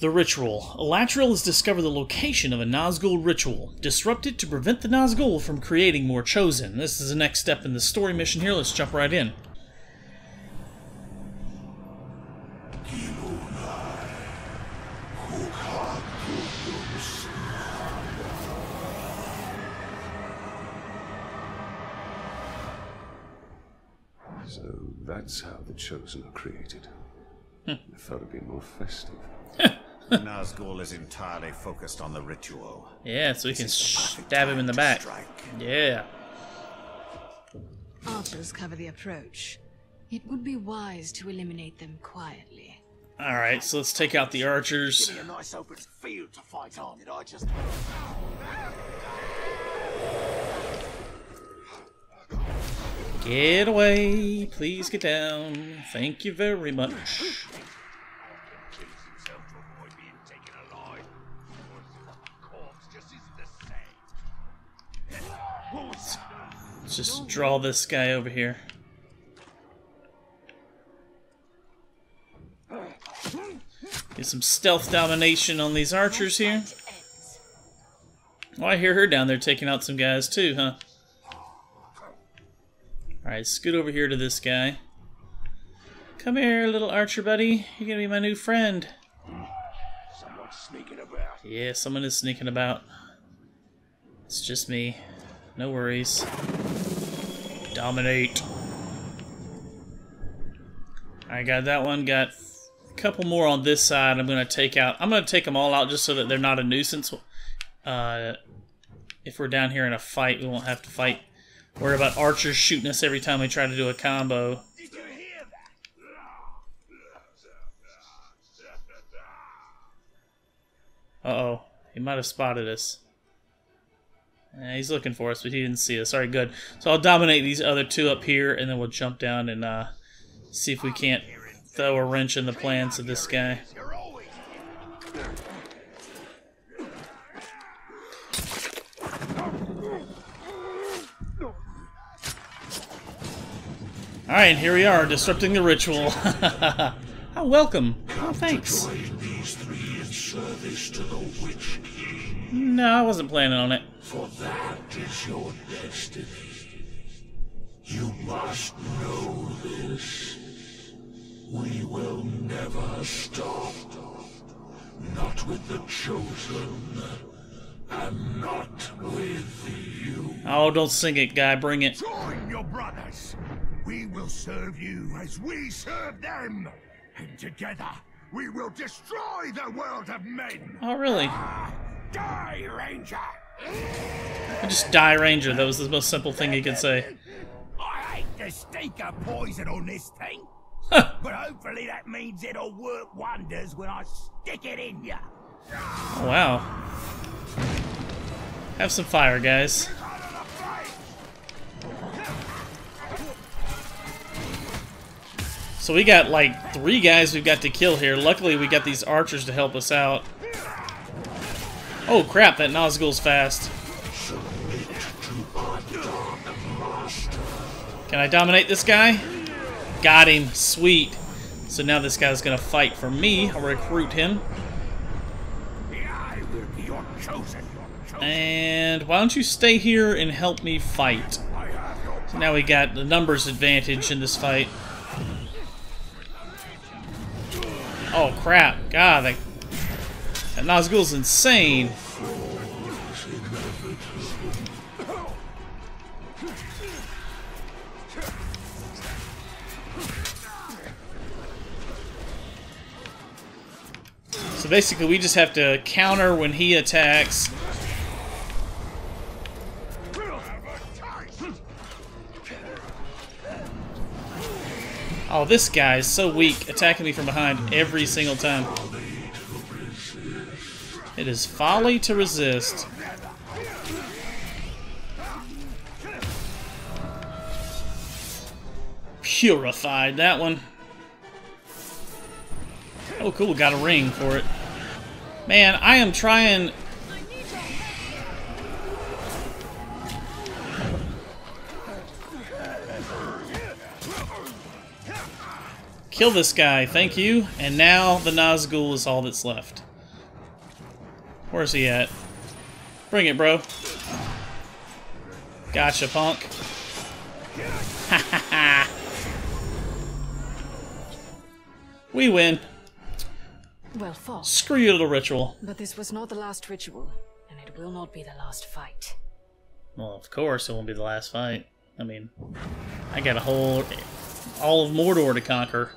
The Ritual. Eltariel has discovered the location of a Nazgul ritual. Disrupt it to prevent the Nazgul from creating more Chosen. This is the next step in the story mission here. Let's jump right in. So that's how the Chosen are created. I thought it'd be more festive. Nazgul is entirely focused on the ritual. Yeah, so we can This is stab him in the back. strike. Yeah. Archers cover the approach. It would be wise to eliminate them quietly. Alright, so let's take out the archers. a nice open field to fight on. Did I just... Get away. Please get down. Thank you very much. Just draw this guy over here. Get some stealth domination on these archers here. Oh, I hear her down there taking out some guys too, huh? Alright, scoot over here to this guy. Come here, little archer buddy. You're gonna be my new friend. Someone's sneaking about. Yeah, someone is sneaking about. It's just me. No worries. Dominate. I got that one. Got a couple more on this side. I'm gonna take out. I'm gonna take them all out just so that they're not a nuisance. Uh, if we're down here in a fight, we won't have to fight. Worry about archers shooting us every time we try to do a combo. Did you hear that? Uh oh, he might have spotted us. Eh, he's looking for us, but he didn't see us. Alright, good. So I'll dominate these other two up here, and then we'll jump down and uh, see if we can't throw a wrench in the plans of this guy. Alright, here we are, disrupting the ritual. oh, welcome. Oh, thanks. No, I wasn't planning on it. for that is your destiny. You must know this. We will never stop. Not with the Chosen, and not with you. Oh, don't sing it, guy. Bring it. Join your brothers. We will serve you as we serve them. And together, we will destroy the world of men. Oh, really? Ah, Die, Ranger! I just die, Ranger. That was the most simple thing he could say. I hate the stink of poison on this thing. but hopefully that means it'll work wonders when I stick it in ya. Oh, wow. Have some fire, guys. So we got like three guys we've got to kill here. Luckily, we got these archers to help us out. Oh crap, that Nazgul's fast. Can I dominate this guy? Got him. Sweet. So now this guy's gonna fight for me. I'll recruit him. And why don't you stay here and help me fight? So now we got the numbers advantage in this fight. Oh crap! God, that, that Nazgul's insane. So basically, we just have to counter when he attacks. Oh, this guy is so weak, attacking me from behind every single time. It is folly to resist. Purified, that one. Oh, cool, got a ring for it. Man, I am trying... Kill this guy, thank you. And now the Nazgul is all that's left. Where's he at? Bring it, bro. Gotcha, punk. Ha ha ha. We win. Well fought. Screw your little ritual. But this was not the last ritual, and it will not be the last fight. Well, of course, it won't be the last fight. I mean, I got a whole, all of Mordor to conquer.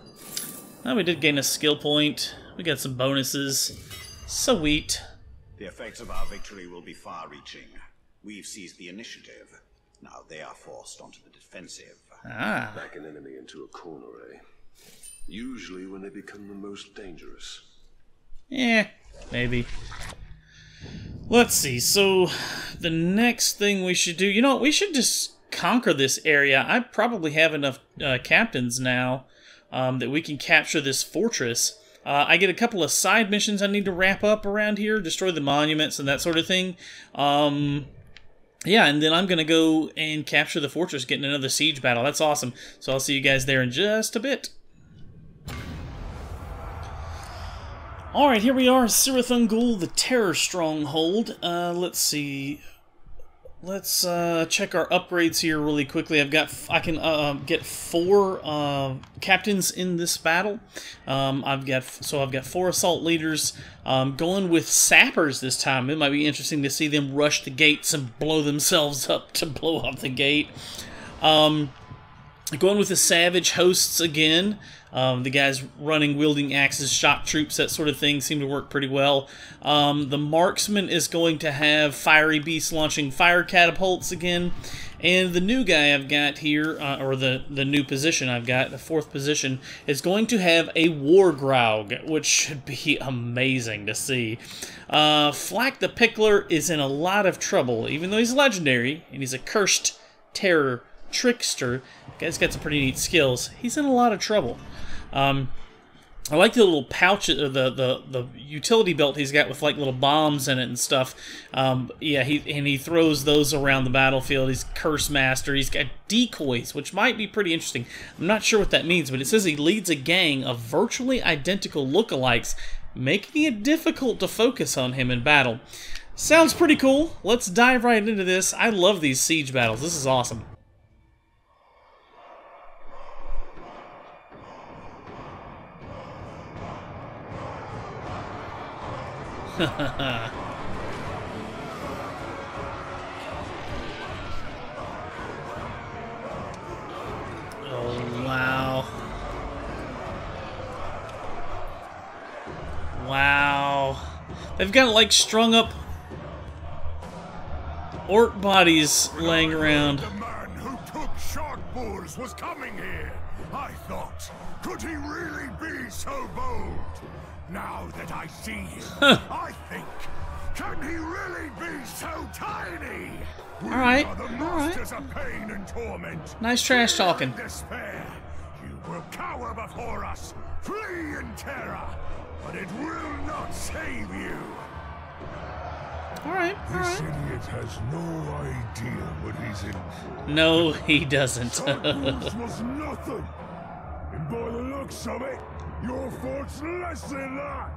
Oh, we did gain a skill point. We got some bonuses. Sweet. The effects of our victory will be far-reaching. We've seized the initiative. Now they are forced onto the defensive. Ah, Back an enemy into a corner, eh? Usually when they become the most dangerous. yeah, maybe. Let's see. So, the next thing we should do, you know, we should just conquer this area. I probably have enough uh, captains now um, that we can capture this fortress. Uh, I get a couple of side missions I need to wrap up around here, destroy the monuments and that sort of thing. Um, yeah, and then I'm going to go and capture the fortress, get in another siege battle. That's awesome. So I'll see you guys there in just a bit. Alright, here we are, Sirathun Ghul, the Terror Stronghold. Uh, let's see. Let's uh, check our upgrades here really quickly. I've got, I can uh, get four uh, captains in this battle. Um, I've got, so I've got four assault leaders. Um, going with sappers this time. It might be interesting to see them rush the gates and blow themselves up to blow up the gate. Um, Going with the Savage Hosts again. Um, the guys running, wielding axes, shock troops, that sort of thing seem to work pretty well. Um, the Marksman is going to have Fiery Beasts launching fire catapults again. And the new guy I've got here, uh, or the, the new position I've got, the fourth position, is going to have a War Graug, which should be amazing to see. Uh, Flack the Pickler is in a lot of trouble, even though he's legendary, and he's a cursed terror trickster. Guy's got some pretty neat skills. He's in a lot of trouble. Um, I like the little pouch, uh, the the the utility belt he's got with like little bombs in it and stuff. Um, yeah, he and he throws those around the battlefield. He's curse master. He's got decoys, which might be pretty interesting. I'm not sure what that means, but it says he leads a gang of virtually identical lookalikes, making it difficult to focus on him in battle. Sounds pretty cool. Let's dive right into this. I love these siege battles. This is awesome. Oh, wow. Wow. They've got, like, strung up orc bodies laying around. I see him, I think, can he really be so tiny? We All right, all right. masters of pain and torment. Nice trash talking. Despair. You will cower before us, flee in terror, but it will not save you. Alright, This alright. idiot has no idea what he's in for. No, he doesn't. Was nothing. And by the looks of it, your fort's less than that.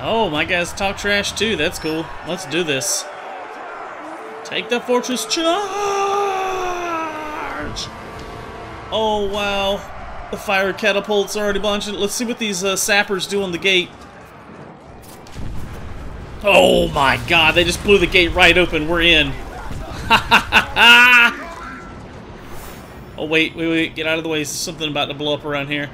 oh, my guys talk trash too. That's cool. Let's do this. Take the fortress charge! Oh, wow. The fire catapults already launching. Let's see what these uh, sappers do on the gate. Oh my god, they just blew the gate right open. We're in. oh, wait, wait, wait. Get out of the way. There's something about to blow up around here.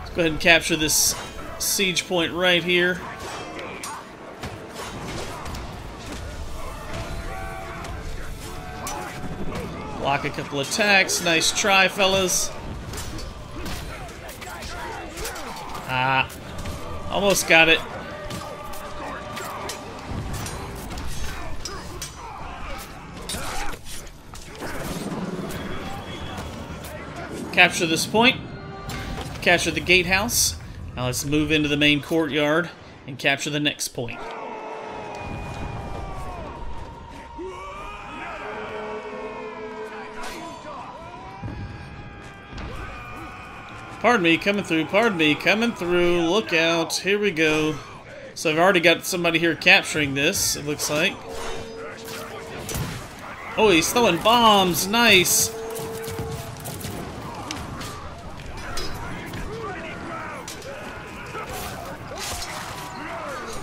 Let's go ahead and capture this siege point right here. Block a couple attacks. Nice try, fellas. Ah. Almost got it. Capture this point. Capture the gatehouse. Now let's move into the main courtyard and capture the next point. Pardon me, coming through, pardon me, coming through, look out, here we go. So I've already got somebody here capturing this, it looks like. Oh, he's throwing bombs, nice!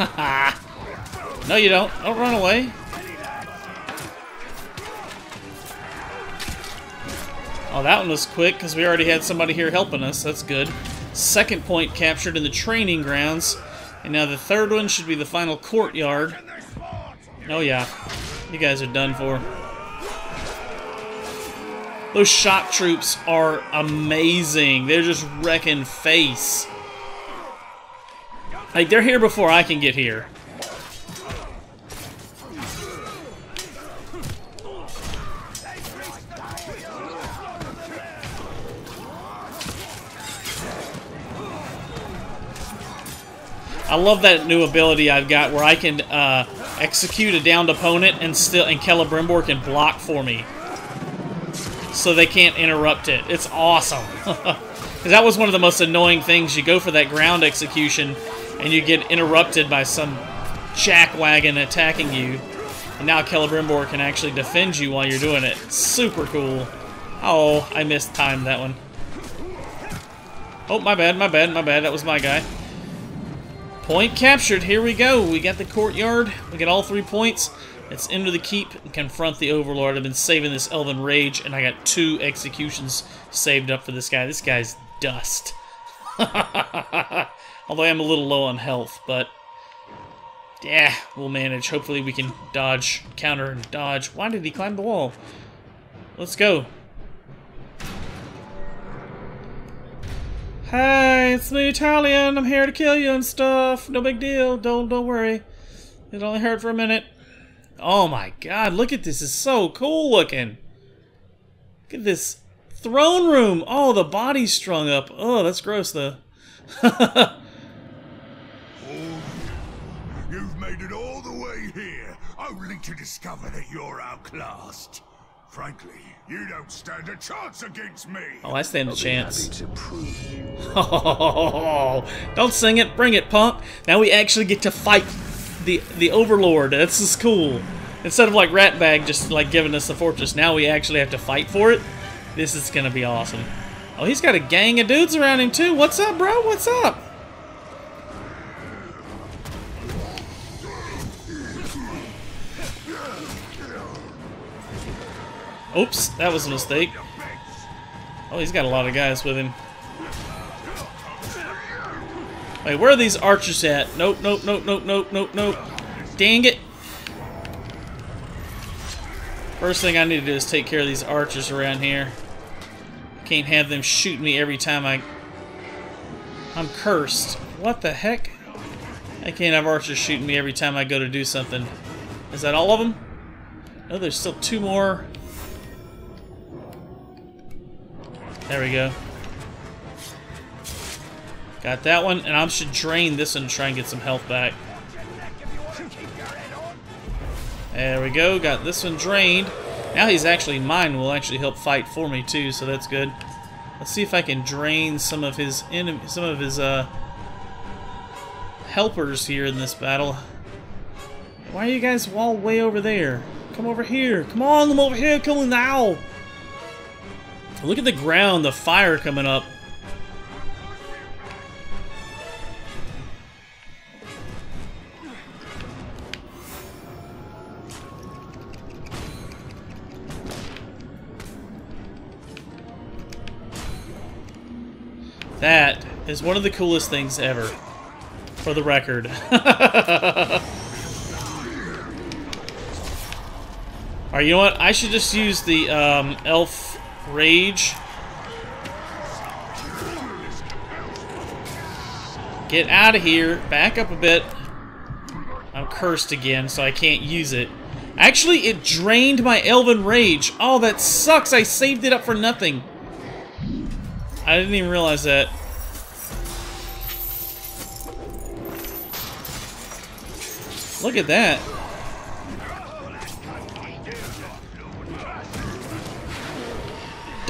no, you don't. Don't run away. Oh, that one was quick because we already had somebody here helping us. That's good. Second point captured in the training grounds. And now the third one should be the final courtyard. Oh, yeah. You guys are done for. Those shock troops are amazing. They're just wrecking face. Like, they're here before I can get here. I love that new ability I've got where I can uh, execute a downed opponent and still and Celebrimbor can block for me. So they can't interrupt it. It's awesome. Because that was one of the most annoying things. You go for that ground execution and you get interrupted by some jackwagon attacking you. And now Celebrimbor can actually defend you while you're doing it. Super cool. Oh, I missed time that one. Oh, my bad, my bad, my bad. That was my guy. Point captured. Here we go. We got the courtyard. We got all three points. Let's enter the keep and confront the Overlord. I've been saving this Elven Rage, and I got two executions saved up for this guy. This guy's dust. Although I am a little low on health, but yeah, we'll manage. Hopefully we can dodge, counter, and dodge. Why did he climb the wall? Let's go. Hey, it's me, Talion. I'm here to kill you and stuff. No big deal. Don't don't worry. It only hurt for a minute. Oh my god, look at this. It's so cool looking. Look at this throne room. Oh, the body's strung up. Oh, that's gross though. You've made it all the way here, only to discover that you're outclassed. Frankly, you don't stand a chance against me. Oh, I stand a chance. to prove you. Oh, don't sing it. Bring it, punk. Now we actually get to fight the the Overlord. This is cool. Instead of like Ratbag just like giving us the fortress, now we actually have to fight for it. This is gonna be awesome. Oh, he's got a gang of dudes around him too. What's up, bro? What's up? Oops, that was a mistake. Oh, he's got a lot of guys with him. Wait, where are these archers at? Nope, nope, nope, nope, nope, nope, nope. Dang it. First thing I need to do is take care of these archers around here. Can't have them shoot me every time I... I'm cursed. What the heck? I can't have archers shooting me every time I go to do something. Is that all of them? No, there's still two more. There we go. Got that one, and I should drain this one to try and get some health back. There we go, got this one drained. Now he's actually mine, will actually help fight for me too, so that's good. Let's see if I can drain some of his enemy, some of his uh, helpers here in this battle. Why are you guys all way over there? Come over here. Come on, come over here. Come on now. Look at the ground, the fire coming up. That is one of the coolest things ever. For the record. Alright, you know what? I should just use the um, elf rage. Get out of here. Back up a bit. I'm cursed again, so I can't use it. Actually, it drained my elven rage. Oh, that sucks. I saved it up for nothing. I didn't even realize that. Look at that.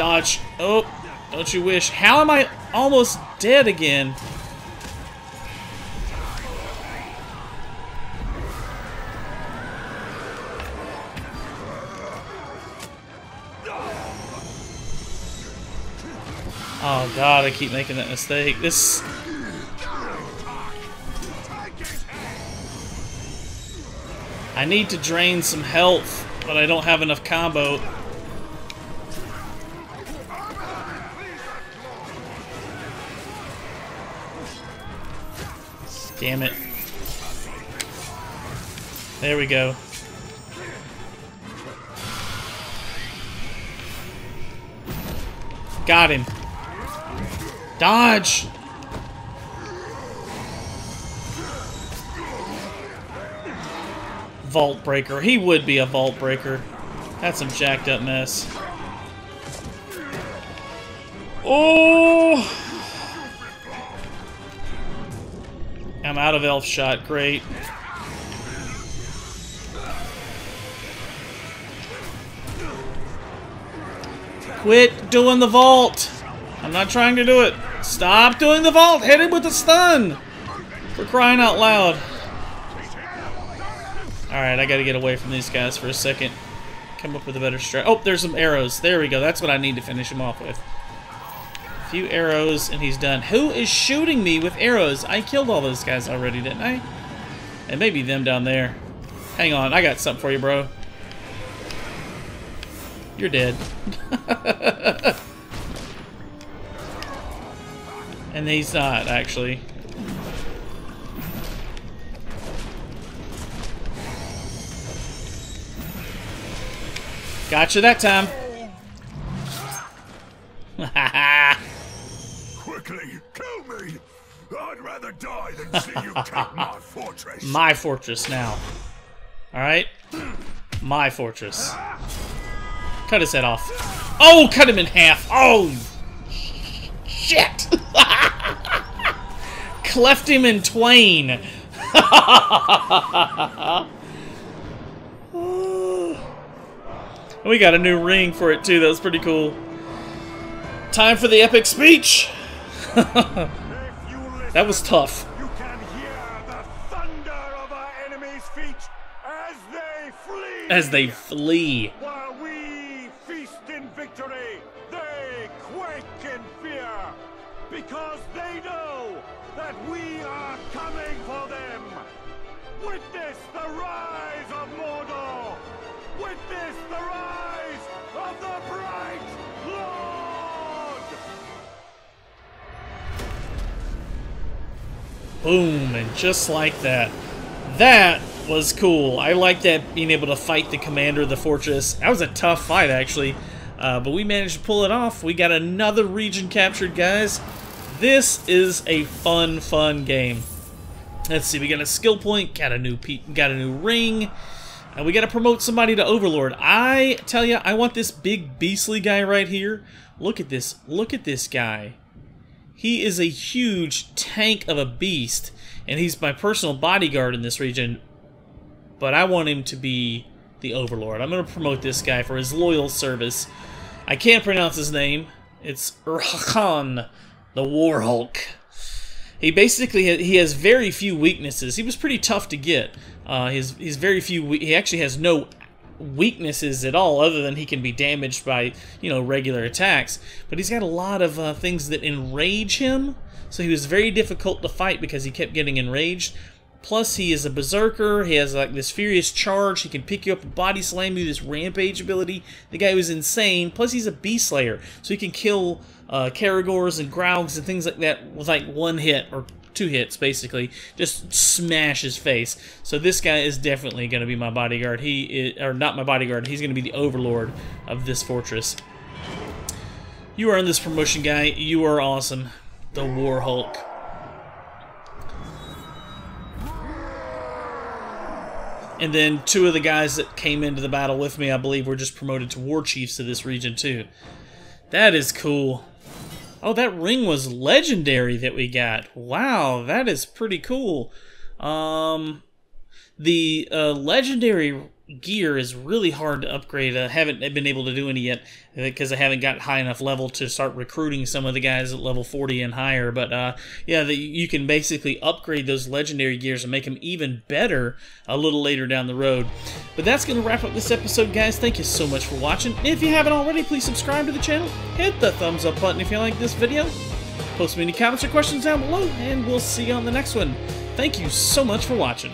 Dodge. Oh, don't you wish. How am I... almost dead again. Oh god, I keep making that mistake. This I need to drain some health, but I don't have enough combo. Damn it. There we go. Got him. Dodge! Vault Breaker. He would be a Vault Breaker. That's some jacked up mess. Oh! I'm out of elf shot. Great. Quit doing the vault. I'm not trying to do it. Stop doing the vault. Hit him with the stun. For crying out loud. Alright, I gotta get away from these guys for a second. Come up with a better strat. Oh, there's some arrows. There we go. That's what I need to finish him off with. Few arrows, and he's done. Who is shooting me with arrows? I killed all those guys already, didn't I? And maybe them down there. Hang on, I got something for you, bro. You're dead. and he's not, actually. Gotcha that time. Quickly, kill me! I'd rather die than see you take my fortress. My fortress now. Alright? My fortress. Cut his head off. Oh, cut him in half. Oh, shit. Cleft him in twain. we got a new ring for it too. That was pretty cool. Time for the epic speech. that was tough. You can hear the thunder of our enemies' feet as they flee. As they flee. While we feast in victory, they quake in fear. Because they know that we are coming for them. Witness the rise of Mordor. Witness the rise of the Boom, and just like that. That was cool. I like that being able to fight the commander of the fortress. That was a tough fight, actually. Uh, but we managed to pull it off. We got another region captured, guys. This is a fun, fun game. Let's see, we got a skill point, got a new got a new ring, and we got to promote somebody to Overlord. I tell you, I want this big beastly guy right here. Look at this. Look at this guy. He is a huge tank of a beast, and he's my personal bodyguard in this region. But I want him to be the Overlord. I'm going to promote this guy for his loyal service. I can't pronounce his name. It's Urhakan, the War Hulk. He basically he has very few weaknesses. He was pretty tough to get. Uh, he's he's very few. He actually has no weaknesses at all, other than he can be damaged by you know regular attacks. But he's got a lot of uh, things that enrage him. So he was very difficult to fight because he kept getting enraged. Plus, he is a berserker. He has like this furious charge. He can pick you up and body slam you. This rampage ability. The guy was insane. Plus, he's a beast slayer, so he can kill uh, Caragors and Graugs and things like that with like one hit or two hits, basically. Just smash his face. So this guy is definitely going to be my bodyguard. He is, or not my bodyguard. He's going to be the overlord of this fortress. You are earned this promotion, guy. You are awesome. The War Hulk. And then two of the guys that came into the battle with me, I believe, were just promoted to war chiefs of this region too. That is cool. Oh, that ring was legendary that we got. Wow, that is pretty cool. Um, the uh, legendary gear is really hard to upgrade. I haven't been able to do any yet because I haven't got high enough level to start recruiting some of the guys at level 40 and higher. But uh, yeah, the, you can basically upgrade those legendary gears and make them even better a little later down the road. But that's going to wrap up this episode, guys. Thank you so much for watching. If you haven't already, please subscribe to the channel. Hit the thumbs up button if you like this video. Post me any comments or questions down below, and we'll see you on the next one. Thank you so much for watching.